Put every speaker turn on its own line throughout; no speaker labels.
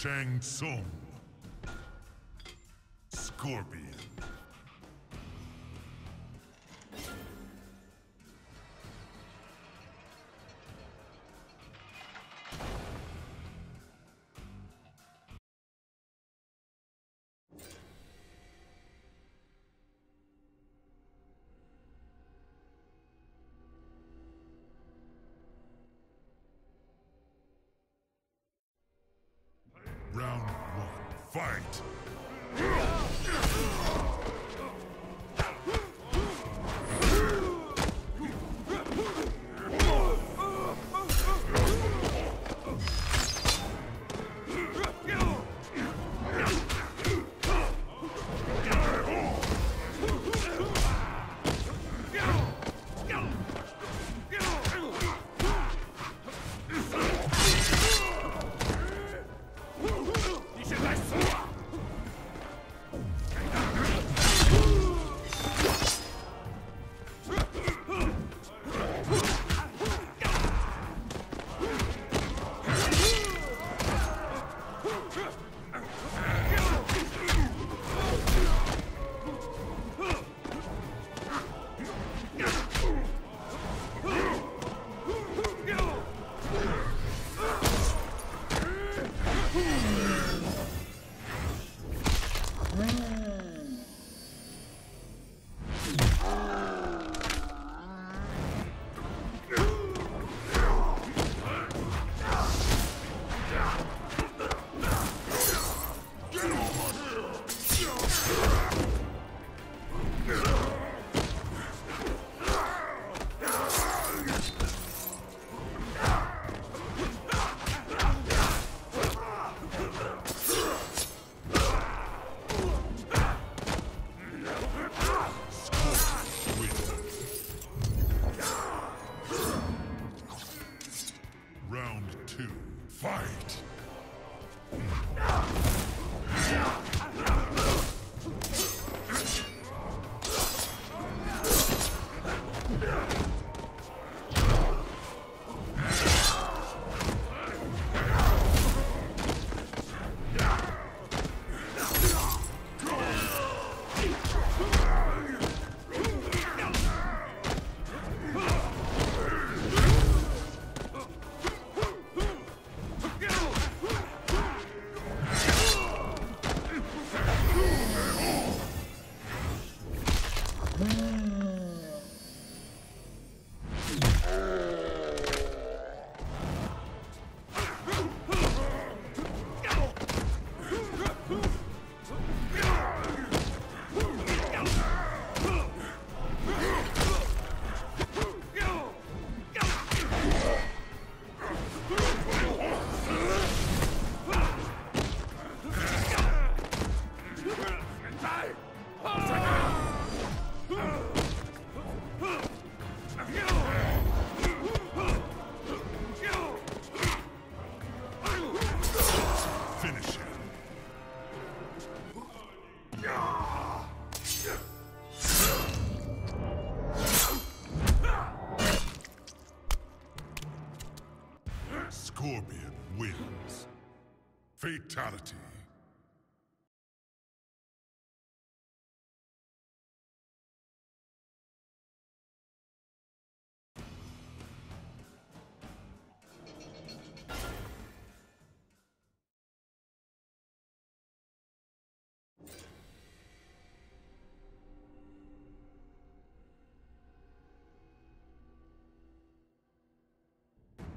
Shang Tsung. Scorpion. Fatality.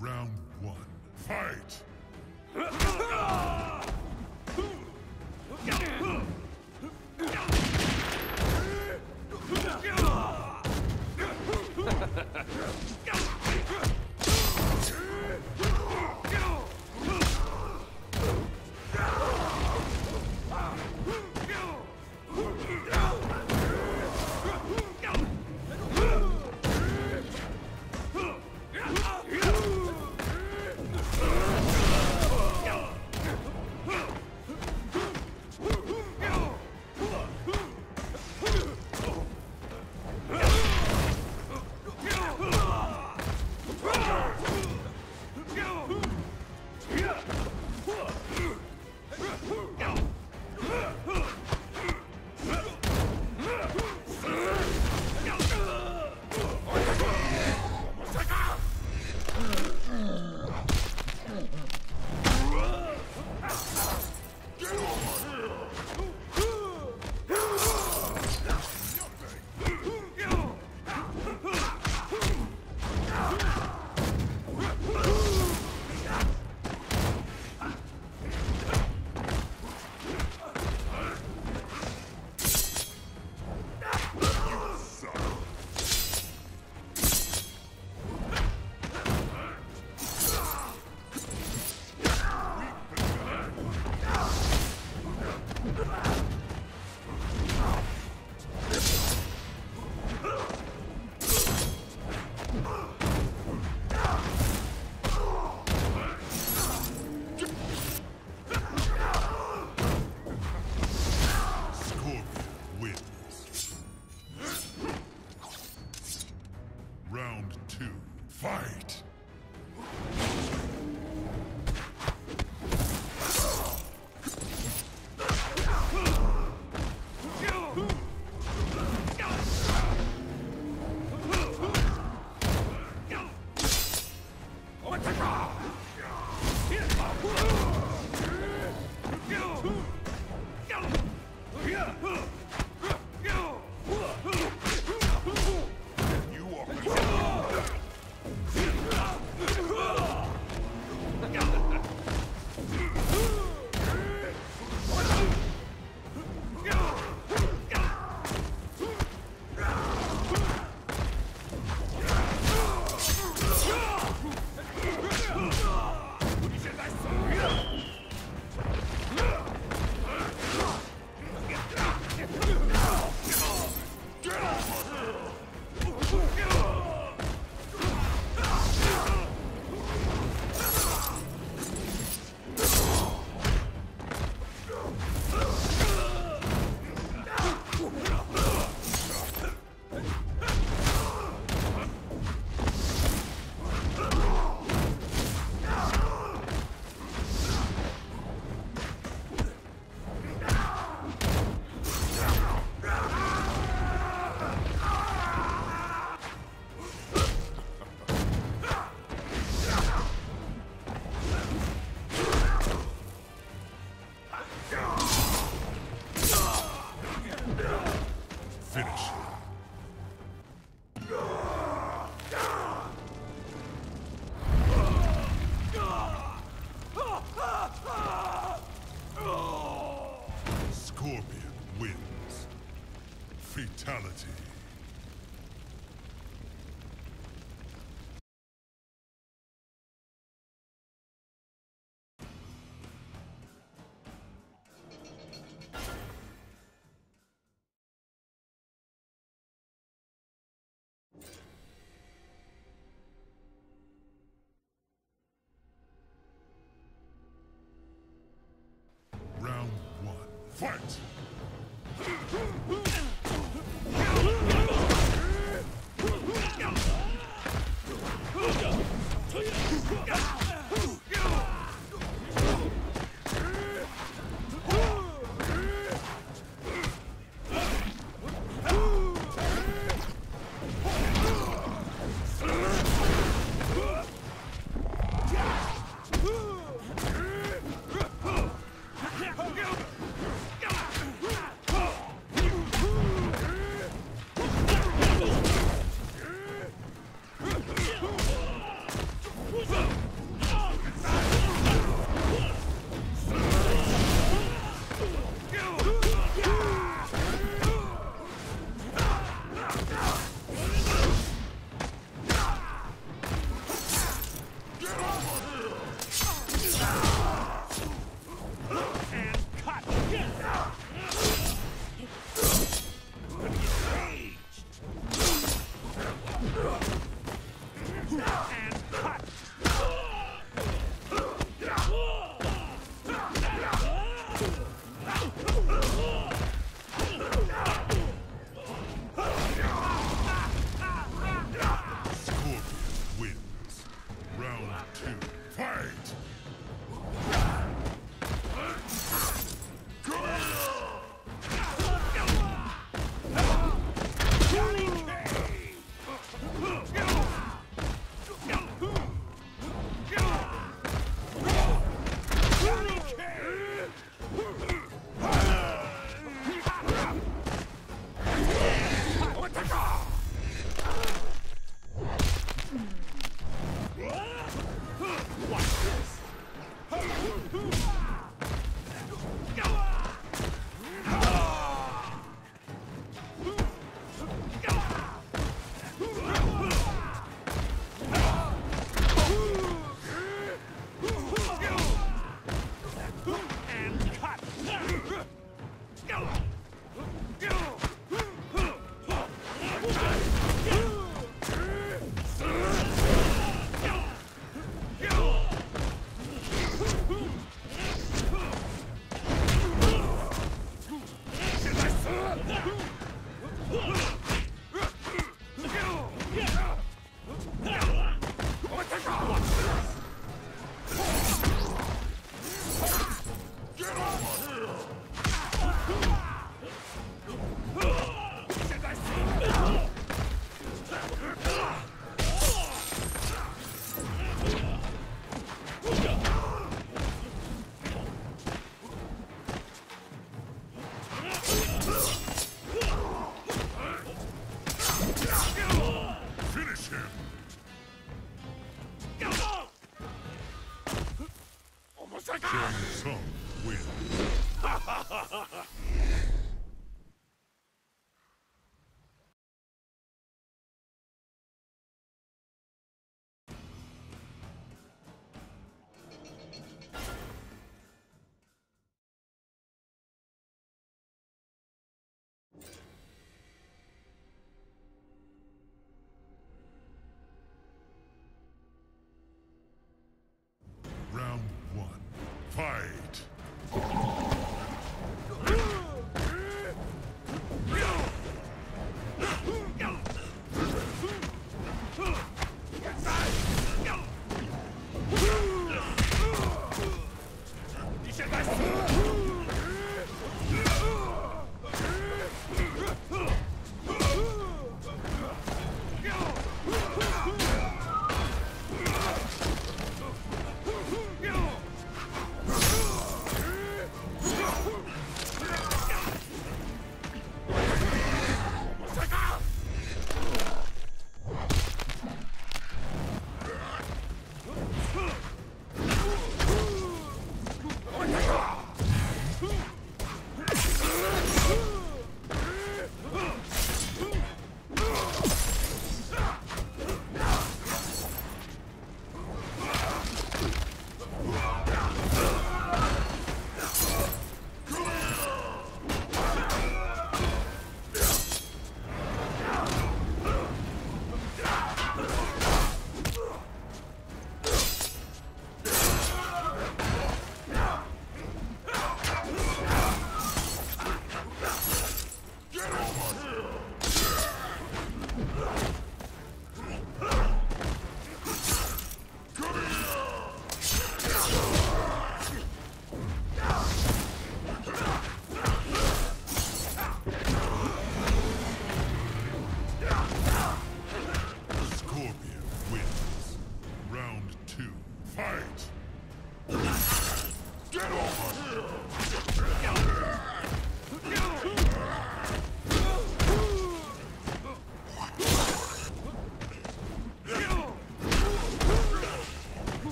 Round one, fight! Fatality. Round one. Fight!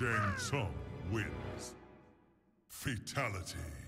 Shang Tsung wins. Fatality.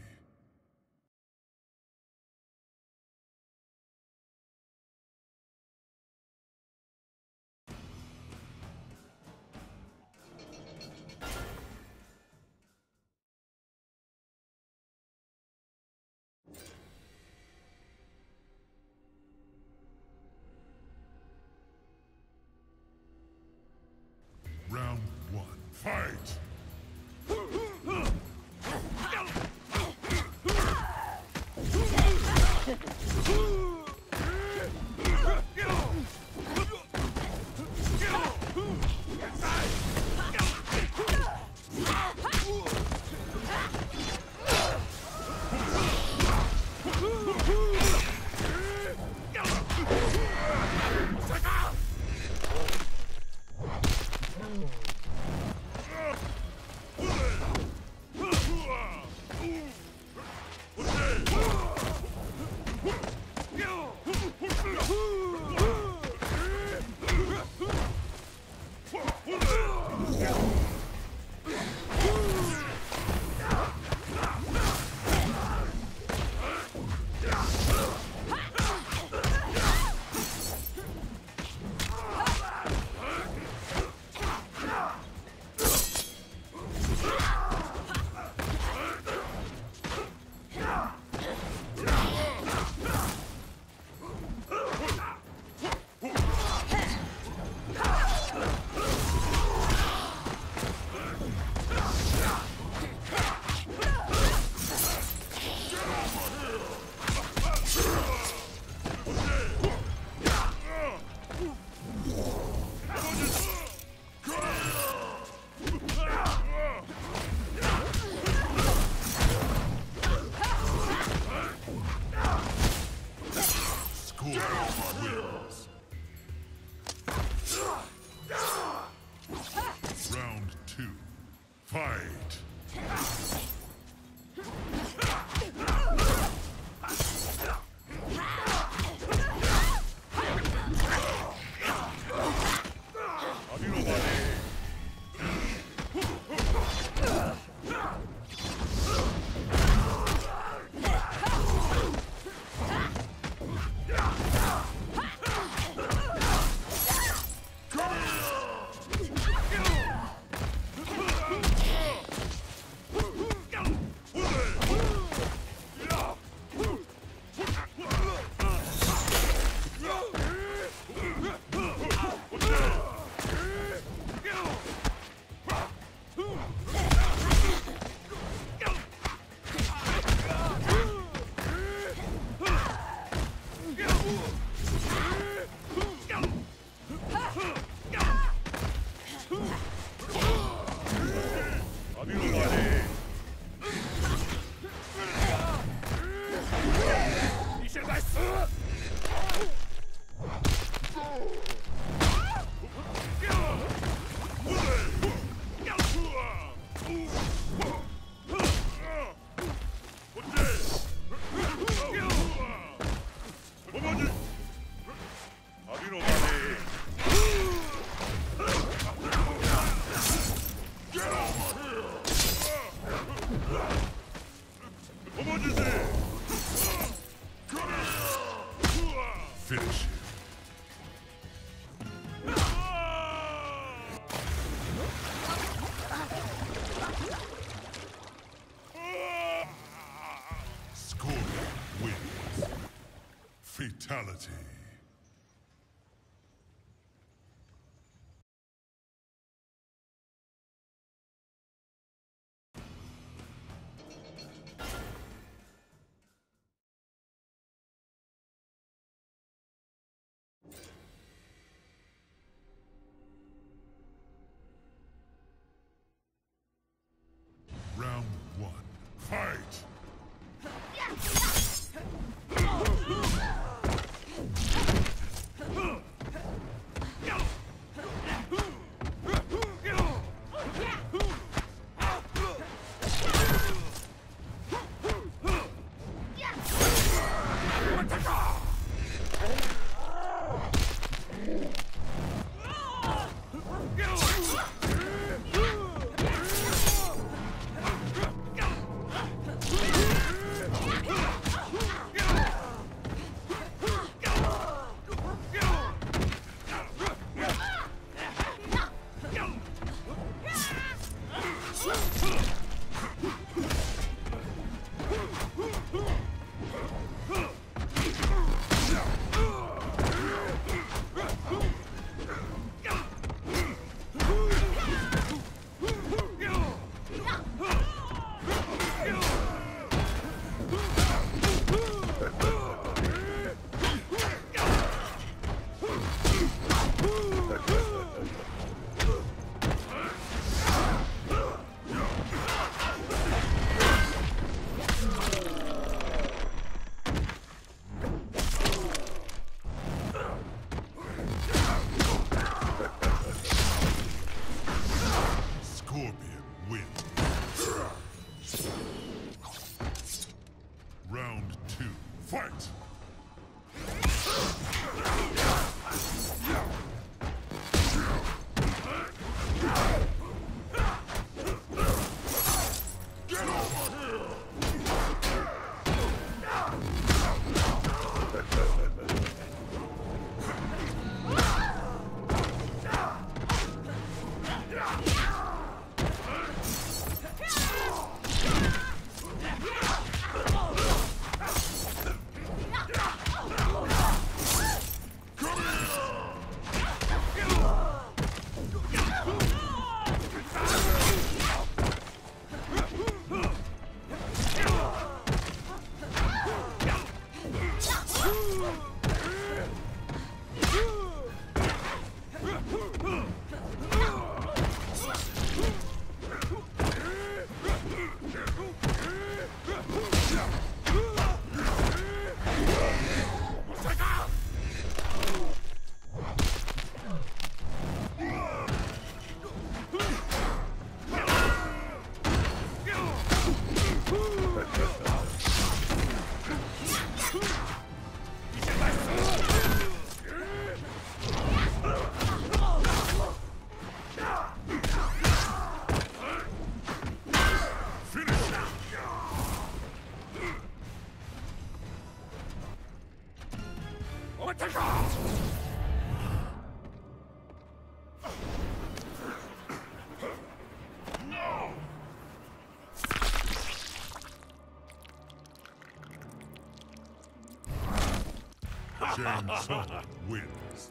Tsung wins.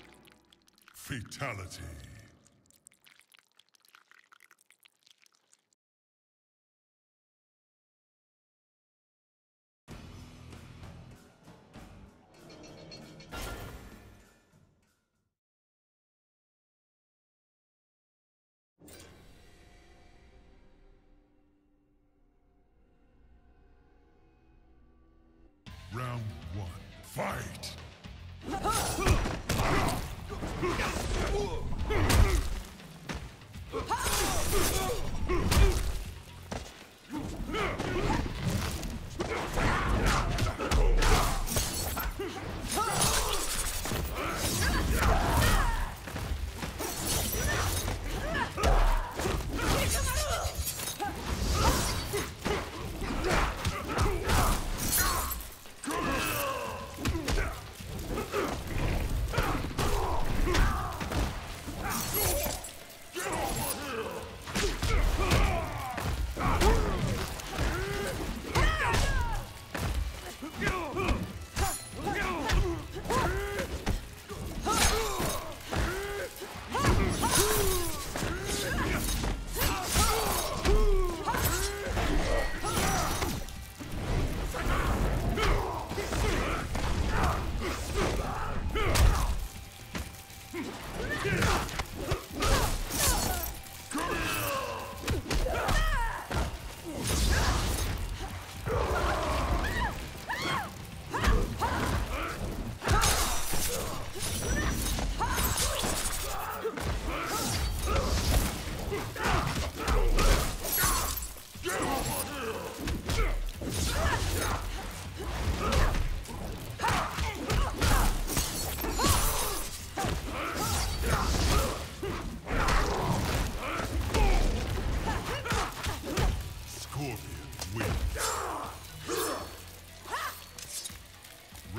Fatality.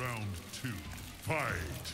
Round two, fight!